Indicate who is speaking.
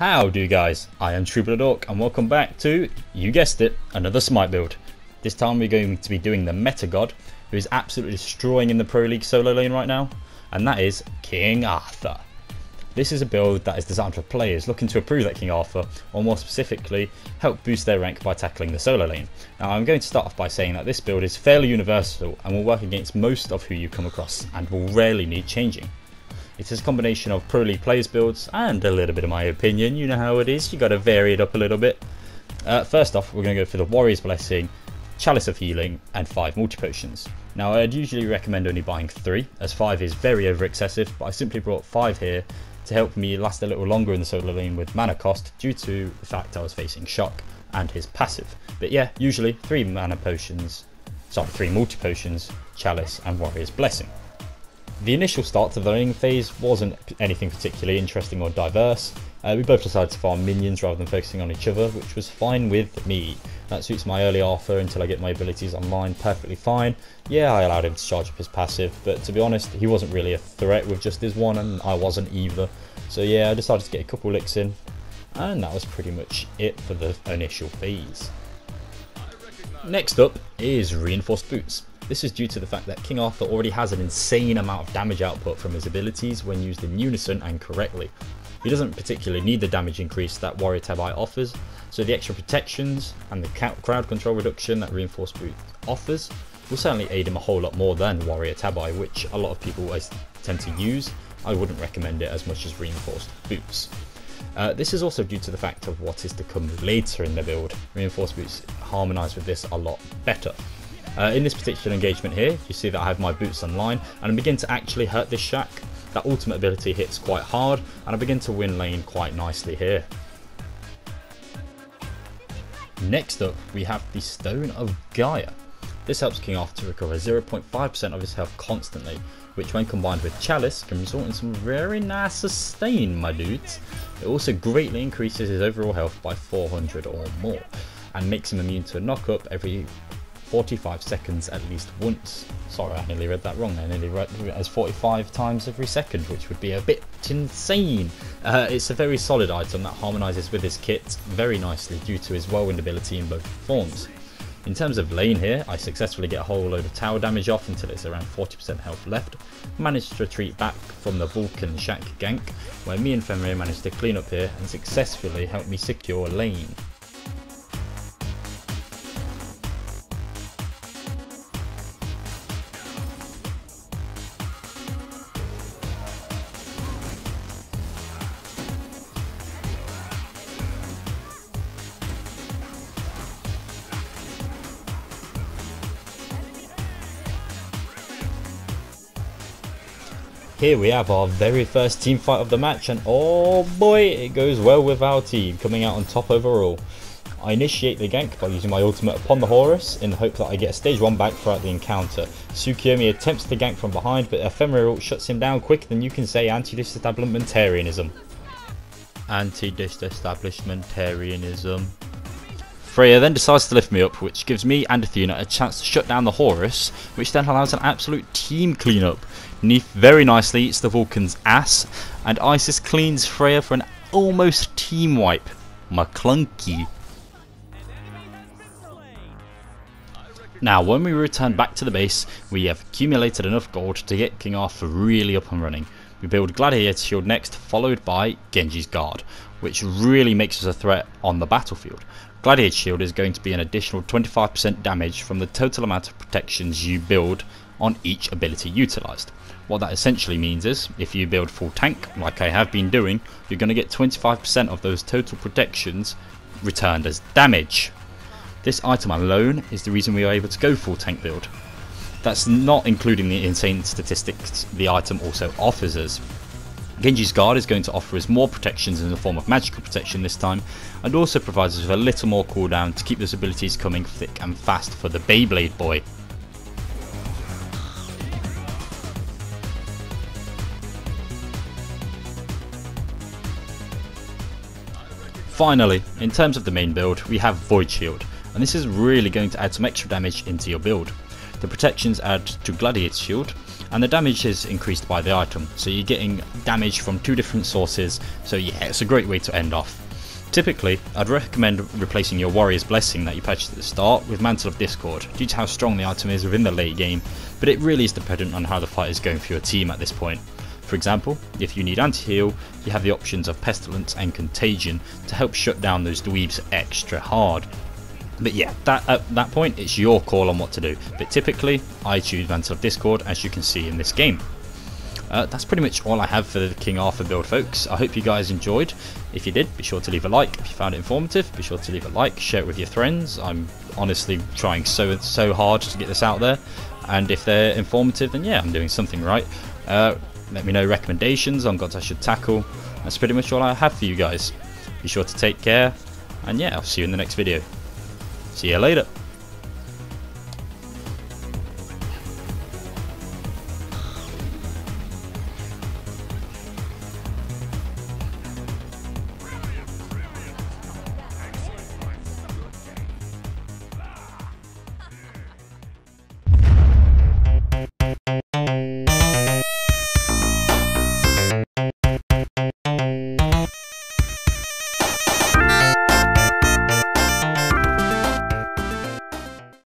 Speaker 1: How do you guys? I am Dork and welcome back to, you guessed it, another Smite build. This time we're going to be doing the Meta God, who is absolutely destroying in the Pro League solo lane right now, and that is King Arthur. This is a build that is designed for players looking to improve that King Arthur, or more specifically, help boost their rank by tackling the solo lane. Now I'm going to start off by saying that this build is fairly universal and will work against most of who you come across and will rarely need changing. It is a combination of Pro League players builds and a little bit of my opinion, you know how it is, you gotta vary it up a little bit. Uh, first off, we're going to go for the Warrior's Blessing, Chalice of Healing and 5 Multi Potions. Now I'd usually recommend only buying 3, as 5 is very over excessive, but I simply brought 5 here to help me last a little longer in the solo lane with mana cost due to the fact I was facing Chaac and his passive. But yeah, usually 3 mana potions, sorry 3 multi potions, Chalice and Warrior's Blessing. The initial start to the laning phase wasn't anything particularly interesting or diverse. Uh, we both decided to farm minions rather than focusing on each other, which was fine with me. That suits my early Arthur until I get my abilities online perfectly fine. Yeah, I allowed him to charge up his passive, but to be honest, he wasn't really a threat with just his one, and I wasn't either. So yeah, I decided to get a couple licks in, and that was pretty much it for the initial phase. Next up is Reinforced Boots. This is due to the fact that King Arthur already has an insane amount of damage output from his abilities when used in unison and correctly. He doesn't particularly need the damage increase that Warrior Tabi offers, so the extra protections and the crowd control reduction that Reinforced Boot offers will certainly aid him a whole lot more than Warrior Tabi, which a lot of people tend to use. I wouldn't recommend it as much as Reinforced Boots. Uh, this is also due to the fact of what is to come later in the build. Reinforced Boots harmonise with this a lot better. Uh, in this particular engagement here, you see that I have my boots online and I begin to actually hurt this Chaac. That ultimate ability hits quite hard and I begin to win lane quite nicely here. Next up, we have the Stone of Gaia. This helps King Arthur to recover 0.5% of his health constantly, which when combined with Chalice can result in some very nice sustain, my dudes. It also greatly increases his overall health by 400 or more, and makes him immune to a knock up every 45 seconds at least once. Sorry, I nearly read that wrong. I nearly read it as 45 times every second, which would be a bit insane. Uh, it's a very solid item that harmonises with his kit very nicely due to his whirlwind ability in both forms. In terms of lane here, I successfully get a whole load of tower damage off until it's around 40% health left, managed to retreat back from the Vulcan Chaac gank, where me and Fenrir managed to clean up here and successfully help me secure lane. Here we have our very first team fight of the match and oh boy it goes well with our team coming out on top overall. I initiate the gank by using my ultimate upon the Horus in the hope that I get a stage 1 back throughout the encounter. Tsukiyomi attempts to gank from behind but Ephemeral shuts him down quicker than you can say anti-disestablishmentarianism. Anti-disestablishmentarianism. Freya then decides to lift me up, which gives me and Athena a chance to shut down the Horus, which then allows an absolute team cleanup. Neith very nicely eats the Vulcan's ass, and Isis cleans Freya for an almost team wipe. McClunky. Now, when we return back to the base, we have accumulated enough gold to get King Arthur really up and running. We build Gladiator's Shield next, followed by Genji's Guard, which really makes us a threat on the battlefield. Gladiator's Shield is going to be an additional 25% damage from the total amount of protections you build on each ability utilised. What that essentially means is, if you build full tank, like I have been doing, you're going to get 25% of those total protections returned as damage. This item alone is the reason we are able to go full tank build. That's not including the insane statistics the item also offers us. Genji's Guard is going to offer us more protections in the form of magical protection this time, and also provides us with a little more cooldown to keep those abilities coming thick and fast for the Beyblade boy. Finally, in terms of the main build, we have Void Shield, and this is really going to add some extra damage into your build. The protections add to Gladiator's Shield, and the damage is increased by the item. So you're getting damage from two different sources, so yeah, it's a great way to end off. Typically, I'd recommend replacing your Warrior's Blessing that you purchased at the start with Mantle of Discord, due to how strong the item is within the late game, but it really is dependent on how the fight is going for your team at this point. For example, if you need anti-heal, you have the options of Pestilence and Contagion to help shut down those dweebs extra hard. But yeah, that, at that point, it's your call on what to do. But typically, I choose Mantle of Discord, as you can see in this game. Uh, that's pretty much all I have for the King Arthur build, folks. I hope you guys enjoyed. If you did, be sure to leave a like. If you found it informative, be sure to leave a like, share it with your friends. I'm honestly trying so so hard to get this out there. And if they're informative, then yeah, I'm doing something right. Uh, let me know recommendations on gods I should tackle. That's pretty much all I have for you guys. Be sure to take care, and yeah, I'll see you in the next video. See you later.